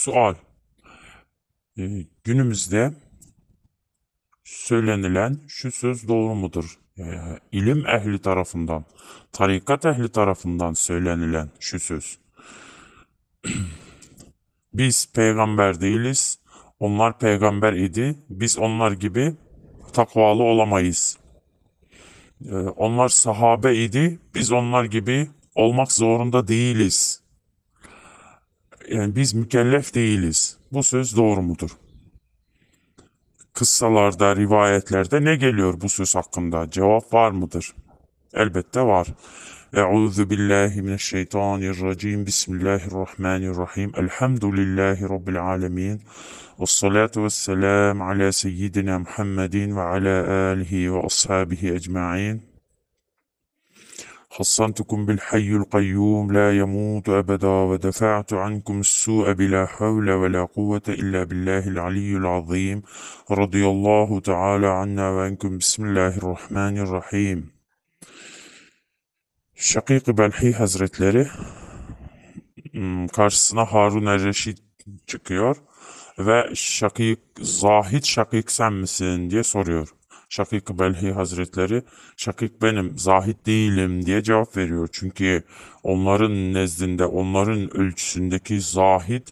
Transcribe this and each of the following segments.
Sual. Ee, günümüzde söylenilen şu söz doğru mudur? Ee, ilim ehli tarafından, tarikat ehli tarafından söylenilen şu söz. Biz peygamber değiliz. Onlar peygamber idi. Biz onlar gibi takvalı olamayız. Ee, onlar sahabe idi. Biz onlar gibi olmak zorunda değiliz. Yani biz mükellef değiliz. Bu söz doğru mudur? Kıssalarda, rivayetlerde ne geliyor bu söz hakkında? Cevap var mıdır? Elbette var. Euzu billahi mineşşeytanirracim. Bismillahirrahmanirrahim. Elhamdülillahi rabbil alamin. Ves salatu vesselam ala seyyidina Muhammedin ve ala alihi ve ashabihi ecmaîn. حصنتكم بالحي القيوم لا يموت أبدا ودفعت عنكم السوء بلا حول ولا قوة إلا بالله العلي العظيم رضي الله تعالى عنا وعنكم بسم الله الرحمن الرحيم Şakik Belhi Hazretleri hmm, karşısına Harun er-Reşid çıkıyor ve Şakik, Zahid Şakik sen misin diye soruyor. Şakik Belhi Hazretleri, Şakik benim, zahid değilim diye cevap veriyor. Çünkü onların nezdinde, onların ölçüsündeki zahid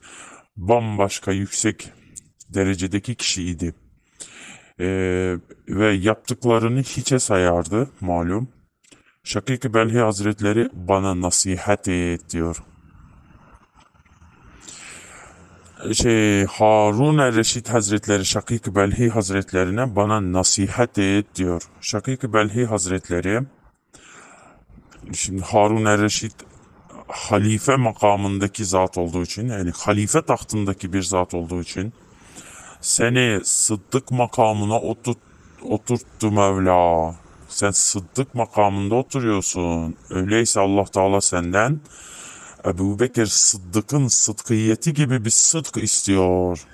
bambaşka yüksek derecedeki kişiydi. Ee, ve yaptıklarını hiçe sayardı malum. Şakik Belhi Hazretleri bana nasihat et diyor. Şey Harun er-Reşid Hazretleri Şakik Belhi Hazretlerine bana nasihat et diyor. Şakik Belhi Hazretleri şimdi Harun er-Reşid halife makamındaki zat olduğu için yani halife tahtındaki bir zat olduğu için seni sıddık makamına oturt, oturttu Mevla. Sen sıddık makamında oturuyorsun. Öyleyse Allah Teala senden Ebu Bekir Sıddık'ın sıdkiyeti gibi bir sıdk istiyor.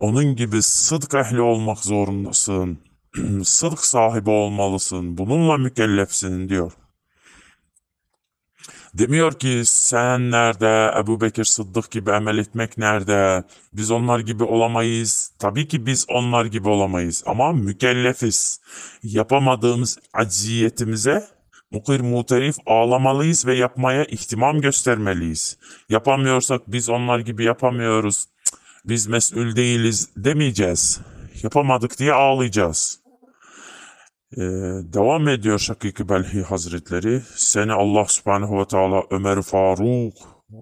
Onun gibi sıdk ehli olmak zorundasın. sıdk sahibi olmalısın. Bununla mükellefsin diyor. Demiyor ki sen nerede, Ebu Bekir Sıddık gibi amel etmek nerede, biz onlar gibi olamayız. Tabii ki biz onlar gibi olamayız ama mükellefiz. Yapamadığımız acziyetimize mukir muterif ağlamalıyız ve yapmaya ihtimam göstermeliyiz. Yapamıyorsak biz onlar gibi yapamıyoruz, biz mesul değiliz demeyeceğiz. Yapamadık diye ağlayacağız. Ee, devam ediyor Şakiki Belhi Hazretleri. Seni Allah subhanehu ve teala Ömer Faruk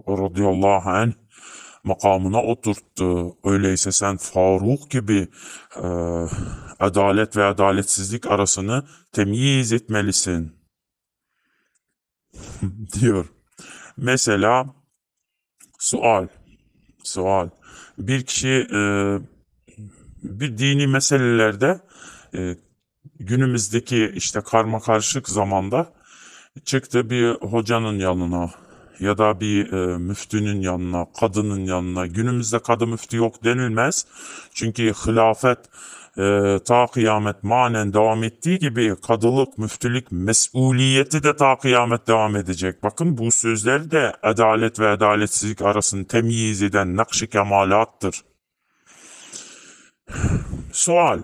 radıyallahu anh makamına oturttu. Öyleyse sen Faruk gibi e, adalet ve adaletsizlik arasını temyiz etmelisin diyor. Mesela sual, sual. Bir kişi e, bir dini meselelerde e, günümüzdeki işte karma karışık zamanda çıktı bir hocanın yanına ya da bir e, müftünün yanına, kadının yanına. Günümüzde kadı müftü yok denilmez. Çünkü hilafet e, ta kıyamet manen devam ettiği gibi kadılık, müftülük mesuliyeti de ta kıyamet devam edecek. Bakın bu sözler de adalet ve adaletsizlik arasını temyiz eden nakş-ı kemalattır. Sual.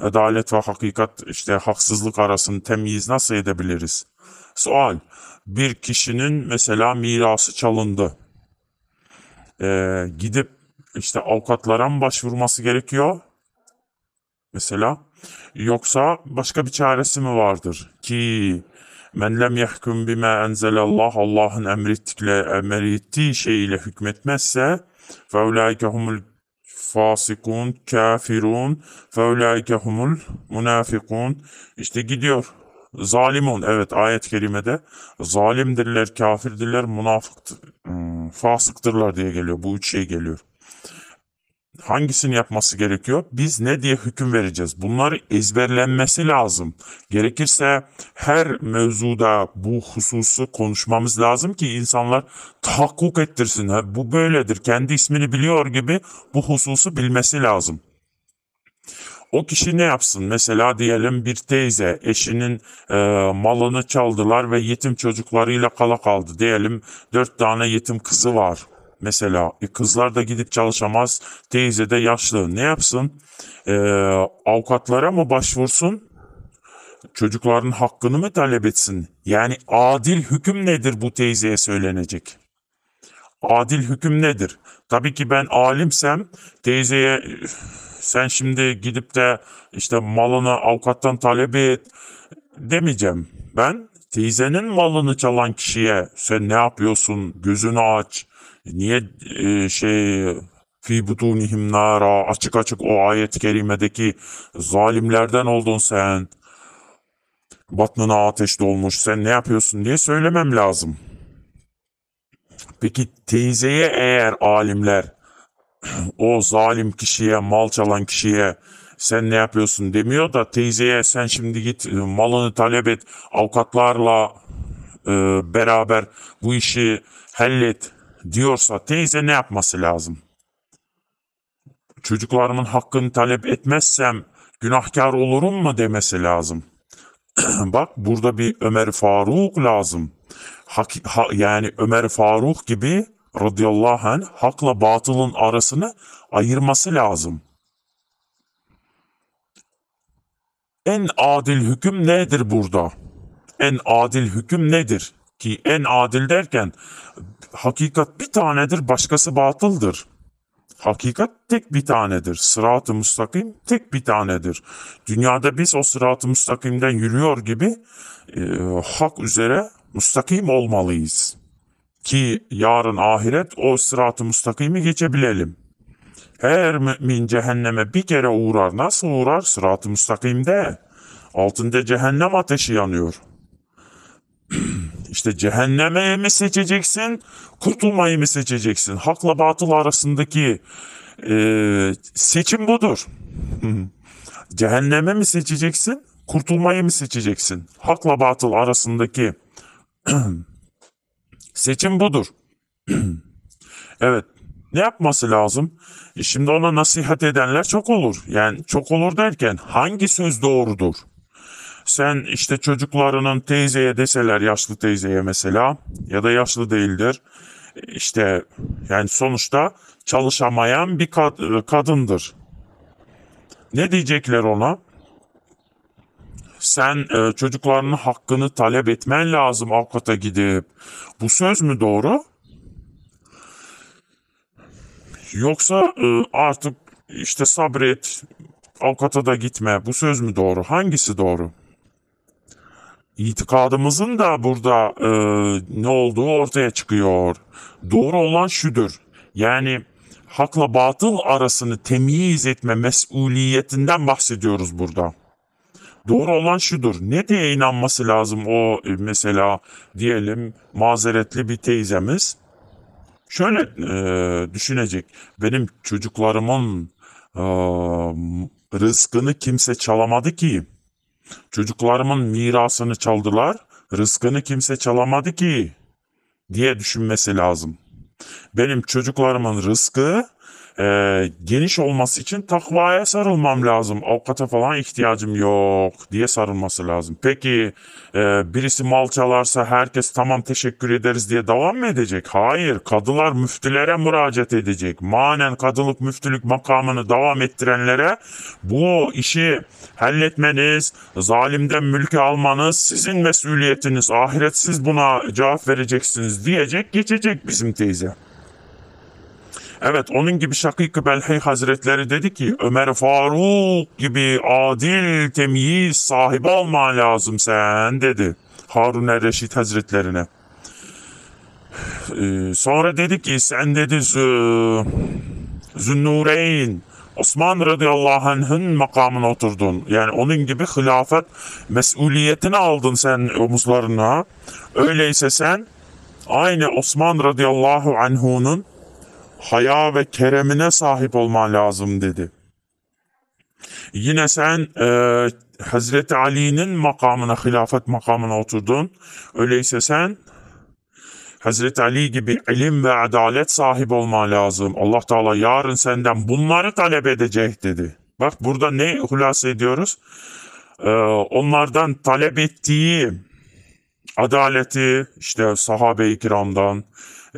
Adalet ve hakikat işte haksızlık arasını temyiz nasıl edebiliriz? Sual. Bir kişinin mesela mirası çalındı. Ee, gidip işte avukatlara mı başvurması gerekiyor? Mesela. Yoksa başka bir çaresi mi vardır? Ki men lem yahkum bima enzelallah Allah'ın emrettikle emrettiği şey ile hükmetmezse fe ulaike humul fasikun, kafirun, fe ulaike humul munafikun. İşte gidiyor. Zalimun evet ayet-i kerimede zalimdirler, kafirdirler, münafık, hmm, fasıktırlar diye geliyor. Bu üç şey geliyor hangisini yapması gerekiyor? Biz ne diye hüküm vereceğiz? Bunlar ezberlenmesi lazım. Gerekirse her mevzuda bu hususu konuşmamız lazım ki insanlar tahakkuk ettirsin. Ha, bu böyledir. Kendi ismini biliyor gibi bu hususu bilmesi lazım. O kişi ne yapsın? Mesela diyelim bir teyze eşinin e, malını çaldılar ve yetim çocuklarıyla kala kaldı. Diyelim dört tane yetim kızı var mesela. E, kızlar da gidip çalışamaz. Teyze de yaşlı. Ne yapsın? E, avukatlara mı başvursun? Çocukların hakkını mı talep etsin? Yani adil hüküm nedir bu teyzeye söylenecek? Adil hüküm nedir? Tabii ki ben alimsem teyzeye sen şimdi gidip de işte malını avukattan talep et demeyeceğim. Ben teyzenin malını çalan kişiye sen ne yapıyorsun gözünü aç niye e, şey fi butunihim nara açık açık o ayet-i kerimedeki zalimlerden oldun sen batnına ateş dolmuş sen ne yapıyorsun diye söylemem lazım. Peki teyzeye eğer alimler o zalim kişiye, mal çalan kişiye sen ne yapıyorsun demiyor da teyzeye sen şimdi git e, malını talep et, avukatlarla e, beraber bu işi hallet diyorsa teyze ne yapması lazım? Çocuklarımın hakkını talep etmezsem günahkar olurum mu demesi lazım. Bak burada bir Ömer Faruk lazım. Hak, ha, yani Ömer Faruk gibi radıyallahu anh hakla batılın arasını ayırması lazım. En adil hüküm nedir burada? En adil hüküm nedir? Ki en adil derken hakikat bir tanedir, başkası batıldır. Hakikat tek bir tanedir. Sırat-ı müstakim tek bir tanedir. Dünyada biz o sırat-ı müstakimden yürüyor gibi e, hak üzere müstakim olmalıyız. Ki yarın ahiret o sırat-ı müstakimi geçebilelim. Her mümin cehenneme bir kere uğrar. Nasıl uğrar? Sırat-ı müstakimde. Altında cehennem ateşi yanıyor. İşte cehenneme mi seçeceksin, kurtulmayı mı seçeceksin? Hakla batıl arasındaki e, seçim budur. cehenneme mi seçeceksin, kurtulmayı mı seçeceksin? Hakla batıl arasındaki seçim budur. evet, ne yapması lazım? E şimdi ona nasihat edenler çok olur. Yani çok olur derken hangi söz doğrudur? Sen işte çocuklarının teyzeye deseler yaşlı teyzeye mesela ya da yaşlı değildir. İşte yani sonuçta çalışamayan bir kad- kadındır. Ne diyecekler ona? Sen e, çocuklarının hakkını talep etmen lazım avukata gidip. Bu söz mü doğru? Yoksa e, artık işte sabret, avukata da gitme. Bu söz mü doğru? Hangisi doğru? İtikadımızın da burada e, ne olduğu ortaya çıkıyor. Doğru olan şudur. Yani hakla batıl arasını temyiz etme mesuliyetinden bahsediyoruz burada. Doğru olan şudur. Ne diye inanması lazım o e, mesela diyelim mazeretli bir teyzemiz. Şöyle e, düşünecek. Benim çocuklarımın e, rızkını kimse çalamadı ki. Çocuklarımın mirasını çaldılar, rızkını kimse çalamadı ki diye düşünmesi lazım. Benim çocuklarımın rızkı e, geniş olması için takvaya sarılmam lazım. Avukata falan ihtiyacım yok diye sarılması lazım. Peki e, birisi mal çalarsa herkes tamam teşekkür ederiz diye devam mı edecek? Hayır. Kadılar müftülere müracaat edecek. Manen kadılık müftülük makamını devam ettirenlere bu işi halletmeniz, zalimden mülkü almanız sizin mesuliyetiniz. Ahiret siz buna cevap vereceksiniz diyecek geçecek bizim teyze. Evet onun gibi Şakik-i Belhey Hazretleri dedi ki Ömer Faruk gibi adil temyiz sahibi olman lazım sen dedi Harun er-Reşit Hazretlerine. Ee, sonra dedi ki sen dedi Zünnureyn Osman radıyallahu anh'ın makamına oturdun. Yani onun gibi hilafet mesuliyetini aldın sen omuzlarına. Öyleyse sen aynı Osman radıyallahu anhu'nun haya ve keremine sahip olman lazım dedi. Yine sen e, Hazreti Ali'nin makamına, hilafet makamına oturdun. Öyleyse sen Hazreti Ali gibi ilim ve adalet sahibi olman lazım. Allah Teala yarın senden bunları talep edecek dedi. Bak burada ne hulasa ediyoruz? Ee, onlardan talep ettiği adaleti işte sahabe-i kiramdan,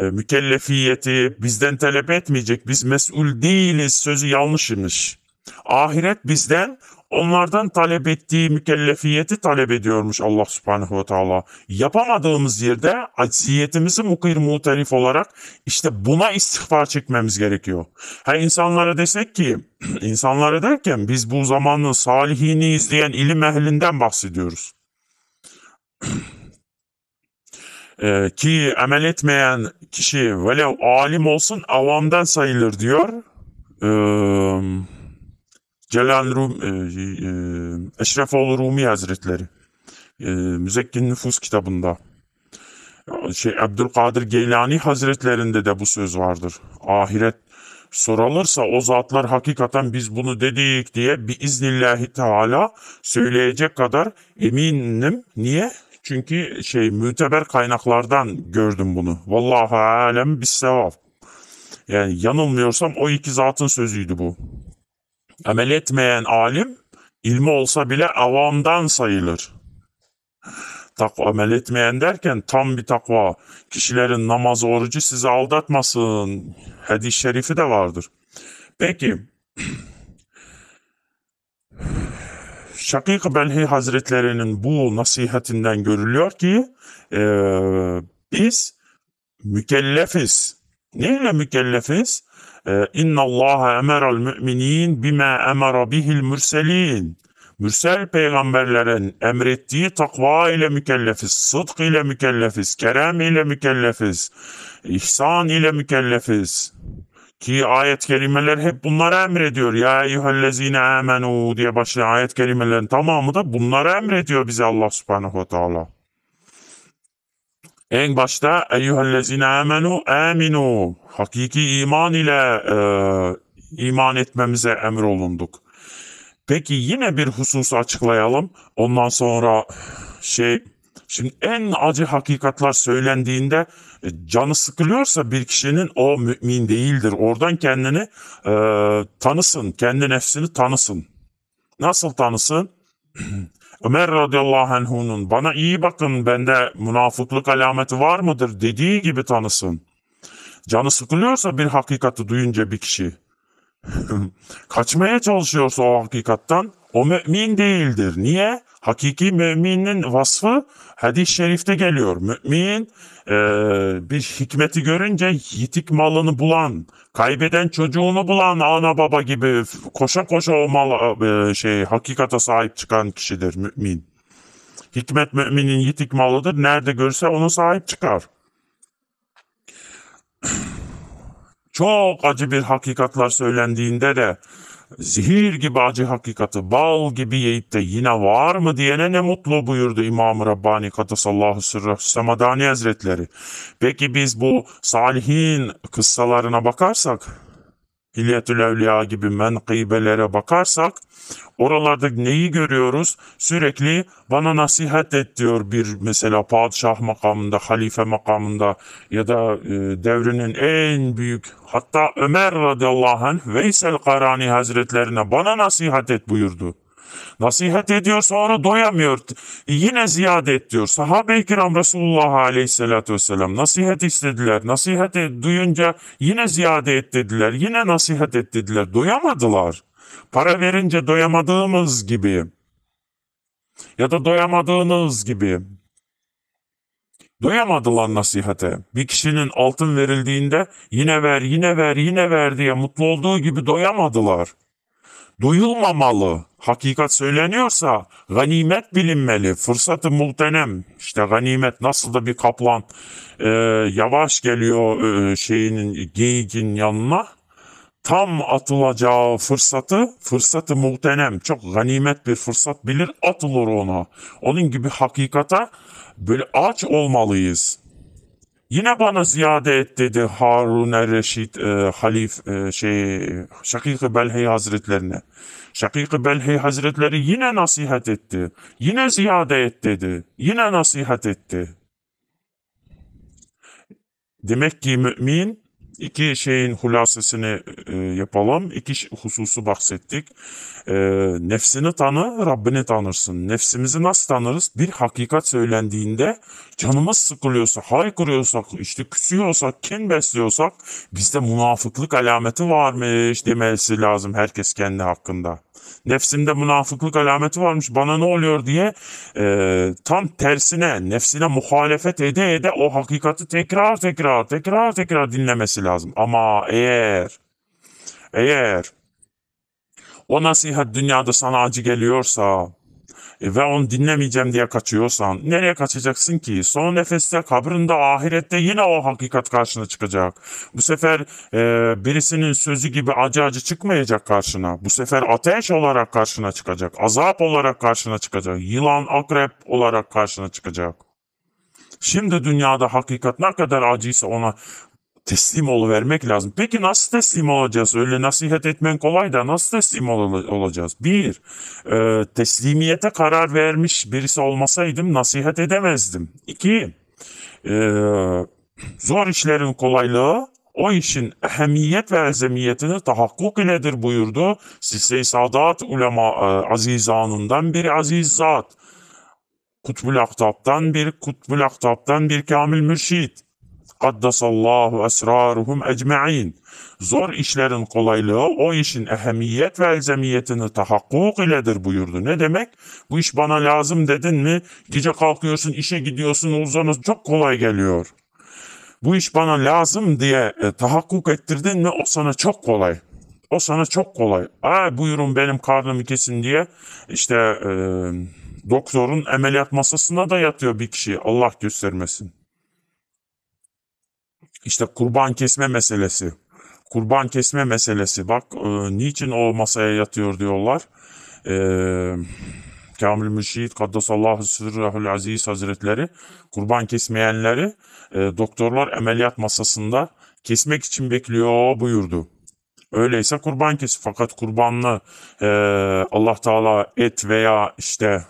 mükellefiyeti bizden talep etmeyecek. Biz mesul değiliz sözü yanlış imiş. Ahiret bizden onlardan talep ettiği mükellefiyeti talep ediyormuş Allah subhanehu ve teala. Yapamadığımız yerde acziyetimizi mukir muterif olarak işte buna istiğfar çekmemiz gerekiyor. Ha insanlara desek ki, insanlara derken biz bu zamanın salihini izleyen ilim ehlinden bahsediyoruz. Ee, ki amel etmeyen kişi velev alim olsun avamdan sayılır diyor. Ee, Celal Rum, e, e, Eşrefoğlu Rumi Hazretleri. E, Müzekkin Nüfus kitabında. Şey, Abdülkadir Geylani Hazretlerinde de bu söz vardır. Ahiret sorulursa o zatlar hakikaten biz bunu dedik diye bir iznillahi teala söyleyecek kadar eminim. Niye? Çünkü şey müteber kaynaklardan gördüm bunu. Vallahi alem bis sevap. Yani yanılmıyorsam o iki zatın sözüydü bu. Amel etmeyen alim ilmi olsa bile avamdan sayılır. Takva amel etmeyen derken tam bir takva. Kişilerin namazı orucu sizi aldatmasın. Hadis-i şerifi de vardır. Peki. Şakik Belhi Hazretlerinin bu nasihatinden görülüyor ki e, biz mükellefiz. Neyle mükellefiz? İnna Allah emeral müminin bima emara bihil mürselin. Mürsel peygamberlerin emrettiği takva ile mükellefiz, sıdk ile mükellefiz, kerem ile mükellefiz, ihsan ile mükellefiz. Ki ayet kelimeler hep bunları emrediyor. Ya eyyühellezine amenu diye başlayan ayet kelimelerin tamamı da bunları emrediyor bize Allah subhanahu ve teala. En başta eyyühellezine amenu aminu. Hakiki iman ile e, iman etmemize emrolunduk. Peki yine bir hususu açıklayalım. Ondan sonra şey şimdi en acı hakikatler söylendiğinde canı sıkılıyorsa bir kişinin o mümin değildir. Oradan kendini e, tanısın, kendi nefsini tanısın. Nasıl tanısın? Ömer radıyallahu anh'unun bana iyi bakın bende münafıklık alameti var mıdır dediği gibi tanısın. Canı sıkılıyorsa bir hakikati duyunca bir kişi kaçmaya çalışıyorsa o hakikattan o mümin değildir. Niye? Hakiki müminin vasfı hadis-i şerifte geliyor. Mümin e, bir hikmeti görünce yitik malını bulan, kaybeden çocuğunu bulan ana baba gibi koşa koşa o mal e, şey hakikate sahip çıkan kişidir mümin. Hikmet müminin yitik malıdır. Nerede görse onu sahip çıkar. Çok acı bir hakikatlar söylendiğinde de zehir gibi acı hakikati bal gibi yiyip de yine var mı diyene ne mutlu buyurdu İmam-ı Rabbani Katasallahu Sırrı Samadani Hazretleri. Peki biz bu salihin kıssalarına bakarsak, Hilyetül Evliya gibi menkıbelere bakarsak, Oralarda neyi görüyoruz? Sürekli bana nasihat et diyor bir mesela padişah makamında, halife makamında ya da e, devrinin en büyük hatta Ömer radıyallahu anh Veysel Karani hazretlerine bana nasihat et buyurdu. Nasihat ediyor sonra doyamıyor. Yine ziyade et diyor. Sahabe-i kiram Resulullah aleyhissalatü vesselam nasihat istediler. Nasihat et, duyunca yine ziyade et dediler. Yine nasihat et dediler. Doyamadılar. Para verince doyamadığımız gibi ya da doyamadığınız gibi doyamadılar nasihate. Bir kişinin altın verildiğinde yine ver, yine ver, yine ver diye mutlu olduğu gibi doyamadılar. Duyulmamalı. Hakikat söyleniyorsa ganimet bilinmeli. Fırsatı muhtenem. İşte ganimet nasıl da bir kaplan e, yavaş geliyor e, şeyinin geyikin yanına tam atılacağı fırsatı, fırsatı muhtenem, çok ganimet bir fırsat bilir, atılır ona. Onun gibi hakikata böyle aç olmalıyız. Yine bana ziyade et dedi Harun Reşit e, Halif e, şey Şakik-i Belhi Hazretlerine. Şakik-i Belhi Hazretleri yine nasihat etti. Yine ziyade et dedi. Yine nasihat etti. Demek ki mümin iki şeyin hulasesini e, yapalım. İki hususu bahsettik. E, nefsini tanı, Rabbini tanırsın. Nefsimizi nasıl tanırız? Bir hakikat söylendiğinde canımız sıkılıyorsa, haykırıyorsak, işte küsüyorsak, kin besliyorsak bizde münafıklık alameti varmış demesi lazım herkes kendi hakkında. Nefsimde münafıklık alameti varmış bana ne oluyor diye e, tam tersine nefsine muhalefet ede ede o hakikati tekrar tekrar tekrar tekrar dinlemesi lazım. Ama eğer eğer o nasihat dünyada sana acı geliyorsa ve onu dinlemeyeceğim diye kaçıyorsan nereye kaçacaksın ki? Son nefeste kabrinde ahirette yine o hakikat karşına çıkacak. Bu sefer e, birisinin sözü gibi acı acı çıkmayacak karşına. Bu sefer ateş olarak karşına çıkacak. Azap olarak karşına çıkacak. Yılan, akrep olarak karşına çıkacak. Şimdi dünyada hakikat ne kadar acıysa ona teslim oluvermek lazım. Peki nasıl teslim olacağız? Öyle nasihat etmen kolay da nasıl teslim ol- olacağız? Bir, e, teslimiyete karar vermiş birisi olmasaydım nasihat edemezdim. İki, e, zor işlerin kolaylığı o işin ehemmiyet ve elzemiyetini tahakkuk iledir buyurdu. Silsile-i Sadat ulema e, azizanından bir aziz zat. Kutbul Aktap'tan bir Kutbul Aktap'tan bir kamil mürşid. Kaddasallahu esraruhum ecma'in. Zor işlerin kolaylığı o işin ehemmiyet ve elzemiyetini tahakkuk iledir buyurdu. Ne demek? Bu iş bana lazım dedin mi? Gece kalkıyorsun, işe gidiyorsun, uzanız çok kolay geliyor. Bu iş bana lazım diye e, tahakkuk ettirdin mi o sana çok kolay. O sana çok kolay. Aa, buyurun benim karnımı kesin diye işte e, doktorun ameliyat masasına da yatıyor bir kişi. Allah göstermesin. İşte kurban kesme meselesi. Kurban kesme meselesi. Bak e, niçin o masaya yatıyor diyorlar. E, Kamil Mürşid Kaddasallahu Sırrahul Aziz Hazretleri kurban kesmeyenleri e, doktorlar ameliyat masasında kesmek için bekliyor buyurdu. Öyleyse kurban kes. Fakat kurbanlı e, Allah Teala et veya işte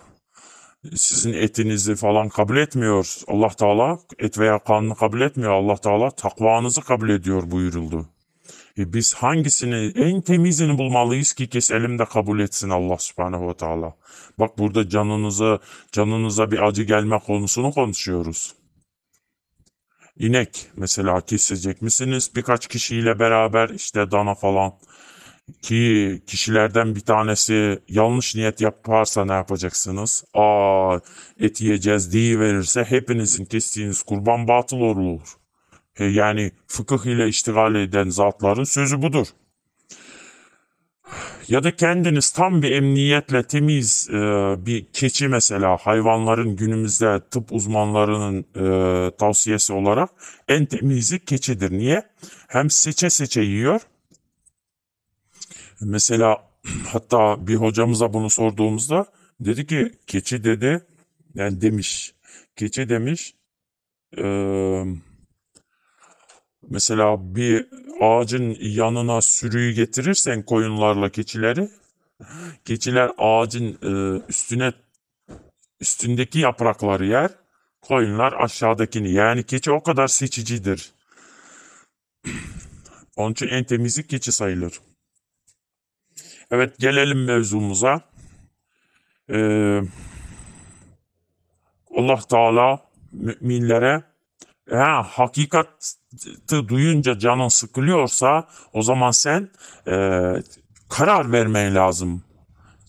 sizin etinizi falan kabul etmiyor. Allah Teala et veya kanını kabul etmiyor. Allah Teala takvanızı kabul ediyor buyuruldu. E biz hangisini en temizini bulmalıyız ki keselim de kabul etsin Allah Subhanahu ve Teala. Bak burada canınızı canınıza bir acı gelme konusunu konuşuyoruz. İnek mesela kesecek misiniz? Birkaç kişiyle beraber işte dana falan ki kişilerden bir tanesi yanlış niyet yaparsa ne yapacaksınız? Aa et yiyeceğiz diye verirse hepinizin kestiğiniz kurban batıl olur. E, yani fıkıh ile iştigal eden zatların sözü budur. Ya da kendiniz tam bir emniyetle temiz e, bir keçi mesela hayvanların günümüzde tıp uzmanlarının e, tavsiyesi olarak en temizi keçidir. Niye? Hem seçe seçe yiyor. Mesela hatta bir hocamıza bunu sorduğumuzda dedi ki keçi dedi yani demiş keçi demiş eee Mesela bir ağacın yanına sürüyü getirirsen koyunlarla keçileri, keçiler ağacın e, üstüne üstündeki yaprakları yer, koyunlar aşağıdakini. Yani keçi o kadar seçicidir. Onun için en temizi keçi sayılır. Evet gelelim mevzumuza. Ee, Allah Teala müminlere ha, hakikati duyunca canın sıkılıyorsa o zaman sen e, karar vermen lazım.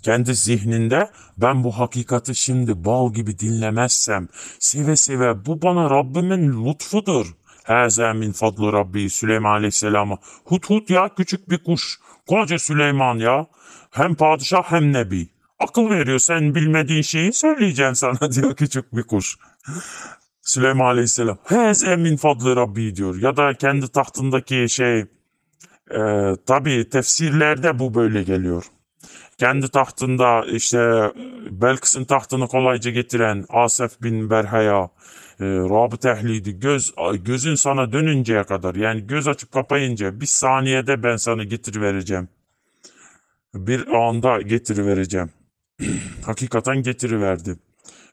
Kendi zihninde ben bu hakikati şimdi bal gibi dinlemezsem seve seve bu bana Rabbimin lütfudur. Haza min fadlu Rabbi Süleyman Aleyhisselam'a. Hut hut ya küçük bir kuş. Koca Süleyman ya. Hem padişah hem nebi. Akıl veriyor sen bilmediğin şeyi söyleyeceksin sana diyor küçük bir kuş. Süleyman Aleyhisselam. Heze min fadlı Rabbi diyor. Ya da kendi tahtındaki şey e, tabi tefsirlerde bu böyle geliyor. Kendi tahtında işte Belkıs'ın tahtını kolayca getiren Asef bin Berhaya e, Rabıt ehliydi. Göz, gözün sana dönünceye kadar yani göz açıp kapayınca bir saniyede ben sana getirivereceğim. Bir anda getirivereceğim. Hakikaten getiriverdi.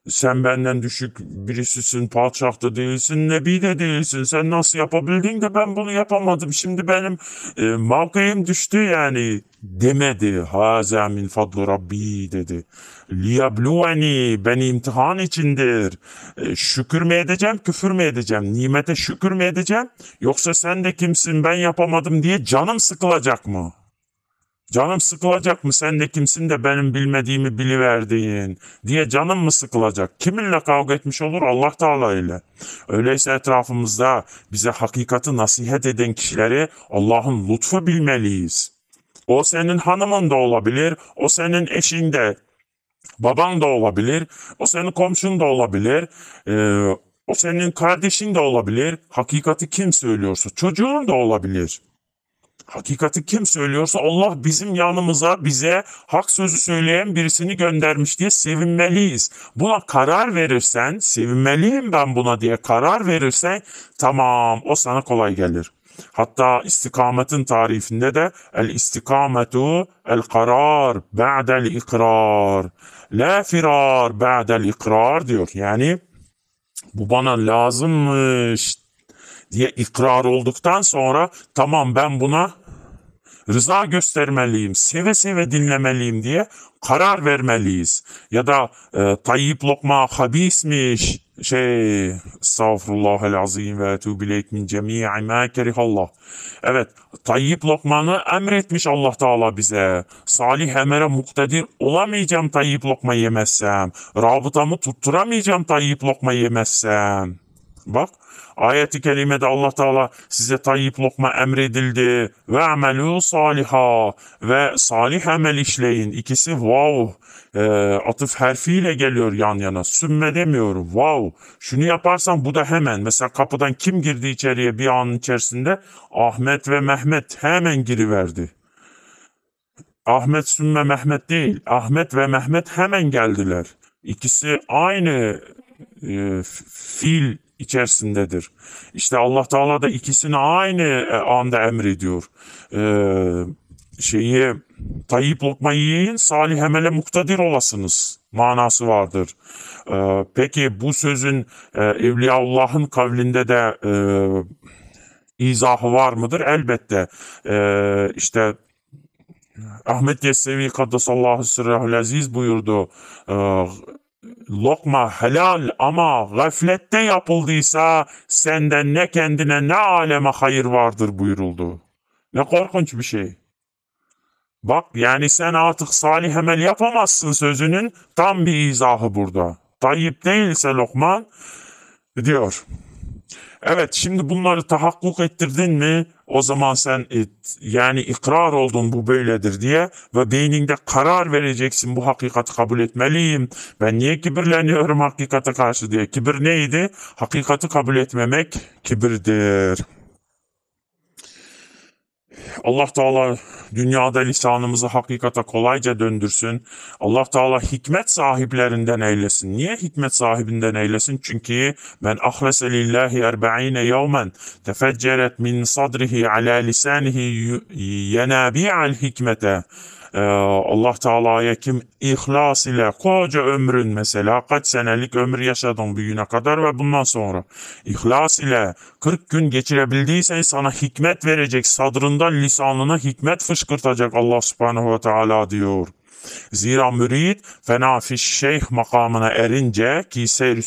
Sen benden düşük birisisin, padişah da değilsin, nebi de değilsin. Sen nasıl yapabildin de ben bunu yapamadım. Şimdi benim e, mevkiyim düştü yani demedi. Haza min fadlu rabbi dedi. Liyabluweni beni imtihan içindir. E, şükür mü edeceğim, küfür mü edeceğim? Nimete şükür mü edeceğim? Yoksa sen de kimsin ben yapamadım diye canım sıkılacak mı? Canım sıkılacak mı sen de kimsin de benim bilmediğimi biliverdin diye canım mı sıkılacak? Kiminle kavga etmiş olur? Allah Teala ile. Öyleyse etrafımızda bize hakikati nasihat eden kişileri Allah'ın lütfu bilmeliyiz. O senin hanımın da olabilir, o senin eşin de, baban da olabilir, o senin komşun da olabilir, ee, o senin kardeşin de olabilir. Hakikati kim söylüyorsa çocuğun da olabilir. Hakikati kim söylüyorsa Allah bizim yanımıza bize hak sözü söyleyen birisini göndermiş diye sevinmeliyiz. Buna karar verirsen, sevinmeliyim ben buna diye karar verirsen tamam o sana kolay gelir. Hatta istikametin tarifinde de el istikametu el karar ba'del ikrar. La firar ba'del ikrar diyor. Yani bu bana lazımmış diye ikrar olduktan sonra tamam ben buna rıza göstermeliyim, seve seve dinlemeliyim diye karar vermeliyiz. Ya da e, tayyip lokma habismiş, şey estağfurullahel azim ve etûbileyk min cemî'i mâ kerihallah. Evet tayyip lokmanı emretmiş Allah Teala bize. Salih emere muktedir olamayacağım tayyip lokma yemezsem. Rabıtamı tutturamayacağım tayyip lokma yemezsem. Bak ayeti kerimede Allah Teala size tayyip lokma emredildi ve amelu saliha ve salih amel işleyin. İkisi wow e, atıf harfiyle geliyor yan yana. Sümme demiyorum. Wow. Şunu yaparsan bu da hemen. Mesela kapıdan kim girdi içeriye bir anın içerisinde? Ahmet ve Mehmet hemen giriverdi. Ahmet Sümme Mehmet değil. Ahmet ve Mehmet hemen geldiler. İkisi aynı e, fiil içerisindedir. İşte Allah Teala da ikisini aynı e, anda emrediyor. Ee, şeyi tayyip lokmayı yiyin, salih emele muktadir olasınız manası vardır. Ee, peki bu sözün e, Evliyaullah'ın kavlinde de e, izahı var mıdır? Elbette. Ee, işte Ahmet Yesevi Kaddesallahu Sırrahul Aziz buyurdu. Ee, lokma helal ama gaflette yapıldıysa senden ne kendine ne aleme hayır vardır buyuruldu. Ne korkunç bir şey. Bak yani sen artık salih emel yapamazsın sözünün tam bir izahı burada. Tayyip değilse Lokman diyor. Evet şimdi bunları tahakkuk ettirdin mi o zaman sen et, yani ikrar oldun bu böyledir diye ve beyninde karar vereceksin bu hakikati kabul etmeliyim. Ben niye kibirleniyorum hakikate karşı diye. Kibir neydi? Hakikati kabul etmemek kibirdir. Allah Teala dünyada lisanımızı hakikata kolayca döndürsün. Allah Teala hikmet sahiplerinden eylesin. Niye hikmet sahibinden eylesin? Çünkü ben ahlese lillahi erba'ine yevmen tefecceret min sadrihi ala lisanihi yenabi'al hikmete. Ee, Allah Teala'ya kim ihlas ile koca ömrün mesela kaç senelik ömür yaşadın bugüne kadar ve bundan sonra ihlas ile 40 gün geçirebildiysen sana hikmet verecek sadrından lisanına hikmet fışkırtacak Allah Subhanahu ve Teala diyor. Zira mürid fena fiş şeyh makamına erince ki seyr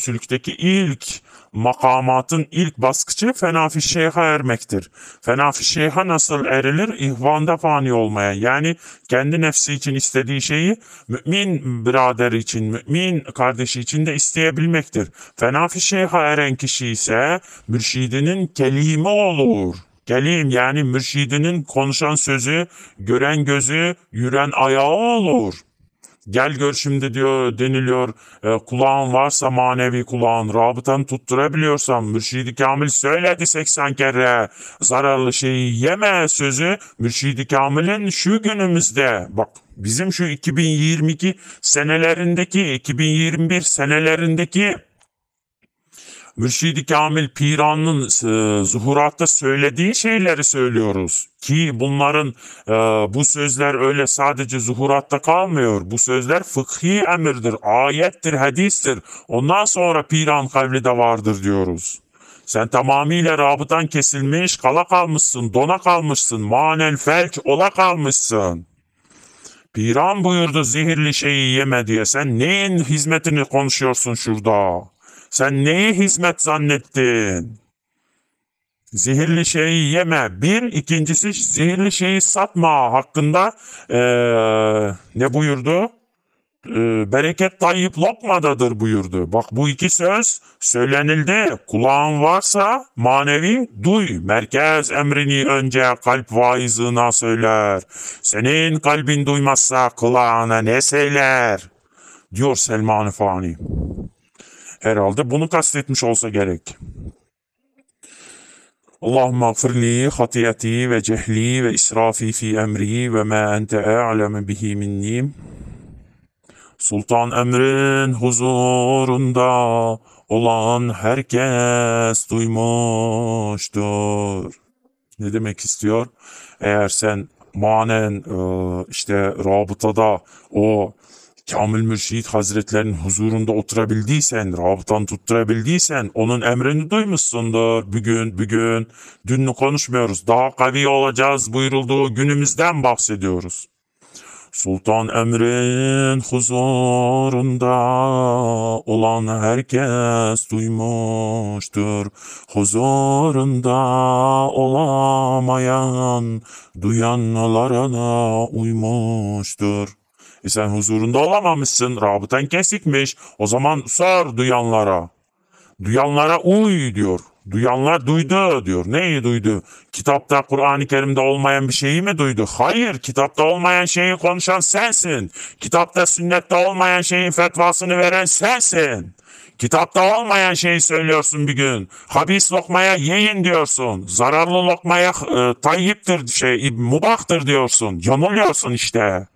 ilk makamatın ilk baskıcı fenafi şeyha ermektir. Fenafi şeyha nasıl erilir? İhvanda fani olmaya. Yani kendi nefsi için istediği şeyi mümin birader için, mümin kardeşi için de isteyebilmektir. Fenafi şeyha eren kişi ise mürşidinin kelimi olur. Kelim yani mürşidinin konuşan sözü, gören gözü, yürüyen ayağı olur. Gel gör şimdi diyor deniliyor e, kulağın varsa manevi kulağın rabıtanı tutturabiliyorsan Mürşidi Kamil söyledi 80 kere zararlı şeyi yeme sözü Mürşidi Kamil'in şu günümüzde bak bizim şu 2022 senelerindeki 2021 senelerindeki Mürşidi Kamil Piran'ın e, zuhuratta söylediği şeyleri söylüyoruz. Ki bunların e, bu sözler öyle sadece zuhuratta kalmıyor. Bu sözler fıkhi emirdir, ayettir, hadistir. Ondan sonra Piran kavli de vardır diyoruz. Sen tamamıyla rabıtan kesilmiş, kala kalmışsın, dona kalmışsın, manen felç ola kalmışsın. Piran buyurdu zehirli şeyi yeme diye. Sen neyin hizmetini konuşuyorsun şurada? Sen neyi hizmet zannettin? Zehirli şeyi yeme. Bir, ikincisi zehirli şeyi satma hakkında ee, ne buyurdu? Ee, bereket tayyip lokmadadır buyurdu. Bak bu iki söz söylenildi. Kulağın varsa manevi duy. Merkez emrini önce kalp vaizına söyler. Senin kalbin duymazsa kulağına ne söyler? Diyor Selman-ı Fani. Herhalde bunu kastetmiş olsa gerek. Allahümme gfirli hatiyeti ve cehli ve israfi fi emri ve ma ente a'leme bihi minni. Sultan Emrin huzurunda olan herkes duymuştur. Ne demek istiyor? Eğer sen manen e, işte rabıtada o Kamil Mürşid Hazretlerinin huzurunda oturabildiysen, rabıtan tutturabildiysen onun emrini duymuşsundur. Bugün, bugün, dününü konuşmuyoruz. Daha kavi olacağız buyurulduğu günümüzden bahsediyoruz. Sultan Emrin huzurunda olan herkes duymuştur. Huzurunda olamayan duyanlara uymuştur. E sen huzurunda olamamışsın, rabıtan kesikmiş. O zaman sor duyanlara. Duyanlara uy diyor. Duyanlar duydu diyor. Neyi duydu? Kitapta Kur'an-ı Kerim'de olmayan bir şeyi mi duydu? Hayır, kitapta olmayan şeyi konuşan sensin. Kitapta sünnette olmayan şeyin fetvasını veren sensin. Kitapta olmayan şeyi söylüyorsun bir gün. Habis lokmaya yiyin diyorsun. Zararlı lokmaya e, tayyiptir, şey, mubahtır diyorsun. Yanılıyorsun işte.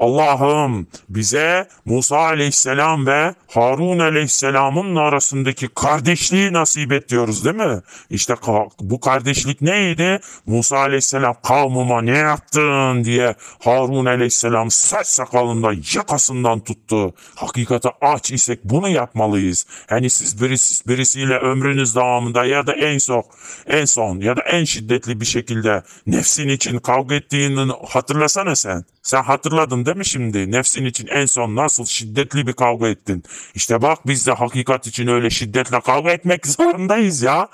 Allah'ım bize Musa aleyhisselam ve Harun aleyhisselamın arasındaki kardeşliği nasip et diyoruz değil mi? İşte bu kardeşlik neydi? Musa aleyhisselam kavmuma ne yaptın diye Harun aleyhisselam saç sakalında yakasından tuttu. Hakikate aç isek bunu yapmalıyız. Yani siz birisi, birisiyle ömrünüz devamında ya da en son, en son ya da en şiddetli bir şekilde nefsin için kavga ettiğini hatırlasana sen. Sen hatırladın değil mi şimdi? Nefsin için en son nasıl şiddetli bir kavga ettin. İşte bak biz de hakikat için öyle şiddetle kavga etmek zorundayız ya.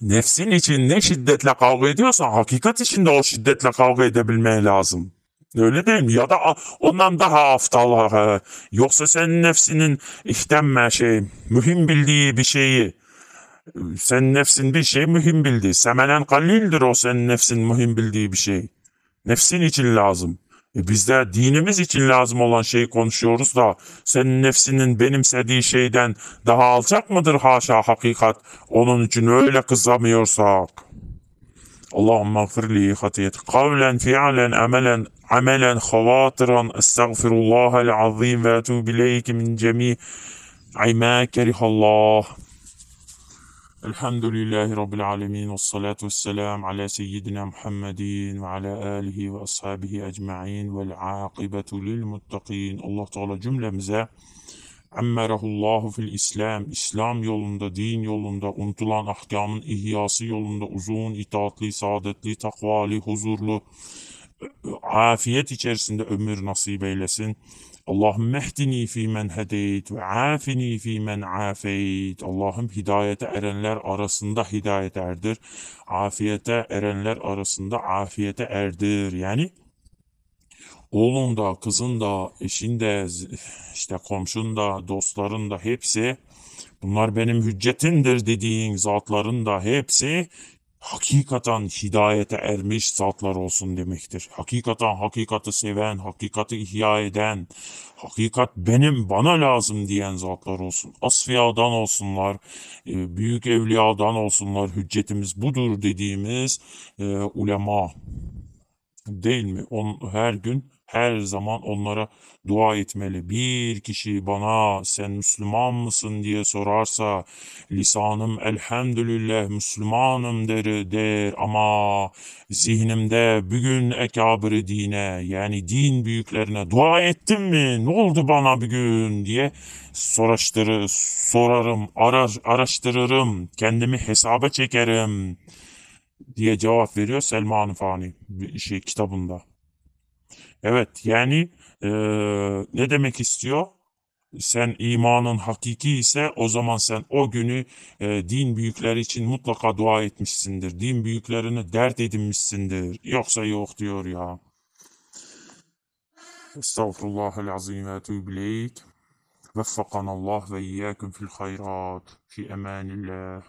Nefsin için ne şiddetle kavga ediyorsan hakikat için de o şiddetle kavga edebilmeye lazım. Öyle değil mi? Ya da ondan daha aftal. Yoksa senin nefsinin ihtemme şey, mühim bildiği bir şeyi sen nefsin bir şey mühim bildiği. Semenen kalildir o senin nefsin mühim bildiği bir şey. Nefsin için lazım. E biz de dinimiz için lazım olan şeyi konuşuyoruz da senin nefsinin benimsediği şeyden daha alçak mıdır haşa hakikat? Onun için öyle kızamıyorsak. Allahümme gfirli hatiyet. Kavlen, fi'alen, amelen, amelen, havatıran, estağfirullahal azim ve etûb ileyke Elhamdülillahi Rabbil Alemin ve salatu vesselam ala seyyidina Muhammedin ve ala alihi ve ashabihi ecma'in vel akibetu lil muttakin. Allah Teala cümlemize emmerahullahu fil İslam, İslam yolunda, din yolunda, unutulan ahkamın ihyası yolunda uzun, itaatli, saadetli, takvali, huzurlu, afiyet içerisinde ömür nasip eylesin. Allahümme ehdini fi men hedeyt ve afini fi men afeyt. Allah'ım hidayete erenler arasında hidayet erdir. Afiyete erenler arasında afiyete erdir. Yani oğlun da, kızın da, eşin de, işte komşun da, dostların da hepsi bunlar benim hüccetindir dediğin zatların da hepsi hakikaten hidayete ermiş zatlar olsun demektir. Hakikaten hakikati seven, hakikati ihya eden, hakikat benim bana lazım diyen zatlar olsun. Asfiyadan olsunlar, e, büyük evliyadan olsunlar, hüccetimiz budur dediğimiz e, ulema değil mi? On, her gün Her zaman onlara dua etmeli. Bir kişi bana sen Müslüman mısın diye sorarsa lisanım elhamdülillah Müslümanım der, der ama zihnimde bugün ekabiri dine yani din büyüklerine dua ettim mi? Ne oldu bana bugün diye soraştırır, sorarım, arar, araştırırım, kendimi hesaba çekerim diye cevap veriyor Selman Fani şey kitabında. Evet yani e, ne demek istiyor? Sen imanın hakiki ise o zaman sen o günü e, din büyükleri için mutlaka dua etmişsindir. Din büyüklerini dert edinmişsindir. Yoksa yok diyor ya. Estağfurullahel-azim ve etûbü Veffakanallah ve iyyâküm fil hayrat. Fi emanillah.